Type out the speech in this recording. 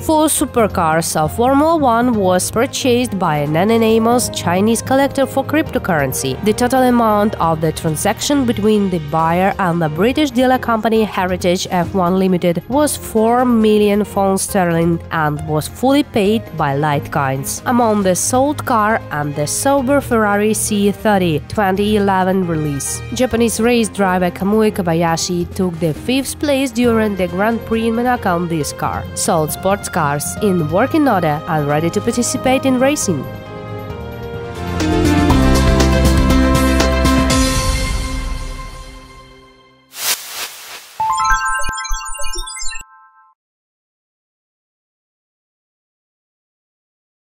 Four supercars of Formula One was purchased by an anonymous Chinese collector for cryptocurrency. The total amount of the transaction between the buyer and the British dealer company Heritage F1 Limited was 4 million pounds sterling and was fully paid by Litecoins. Among the sold car and the Sauber Ferrari C30 2011 release. Japanese race driver Kamui Kobayashi took the fifth place during the Grand Prix in Monaco on this car. Sold sports cars in working order and ready to participate in racing.